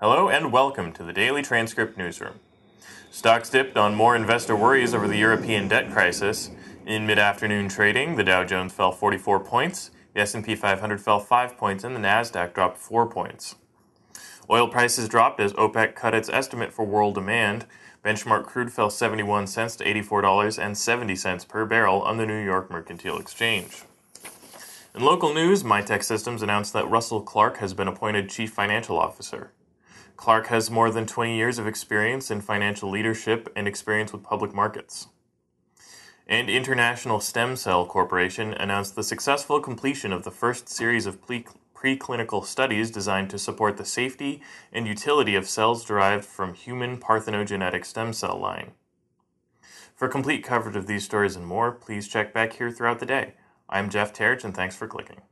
Hello and welcome to the Daily Transcript Newsroom. Stocks dipped on more investor worries over the European debt crisis. In mid-afternoon trading, the Dow Jones fell 44 points, the S&P 500 fell 5 points, and the Nasdaq dropped 4 points. Oil prices dropped as OPEC cut its estimate for world demand. Benchmark crude fell 71 cents to $84.70 per barrel on the New York Mercantile Exchange. In local news, Mitek Systems announced that Russell Clark has been appointed Chief Financial Officer. Clark has more than 20 years of experience in financial leadership and experience with public markets. And International Stem Cell Corporation announced the successful completion of the first series of pre- preclinical studies designed to support the safety and utility of cells derived from human parthenogenetic stem cell line. For complete coverage of these stories and more, please check back here throughout the day. I'm Jeff Terich, and thanks for clicking.